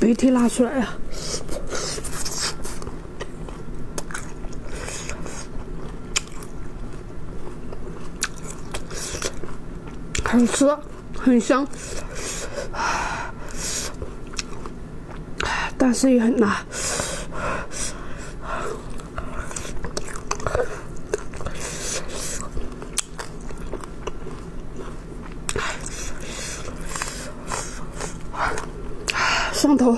鼻涕拉出来呀很吃，很香，但是也很辣。上头